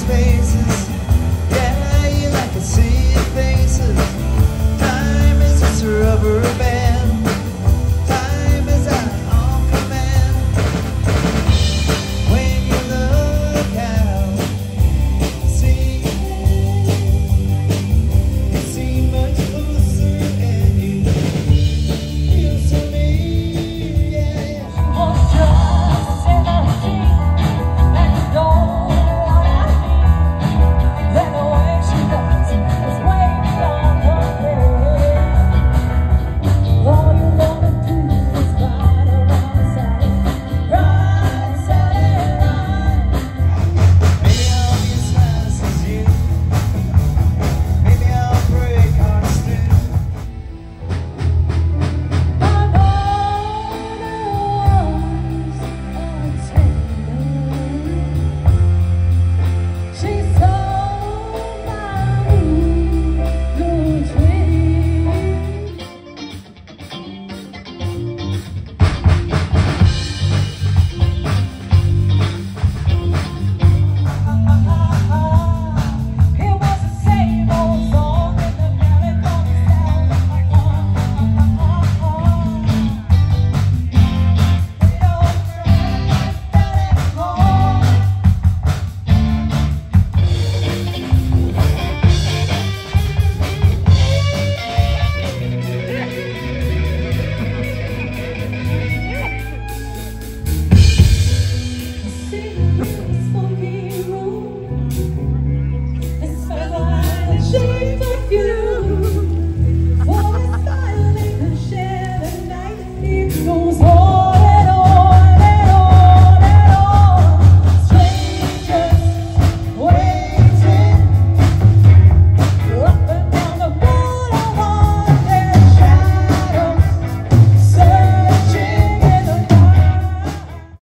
space.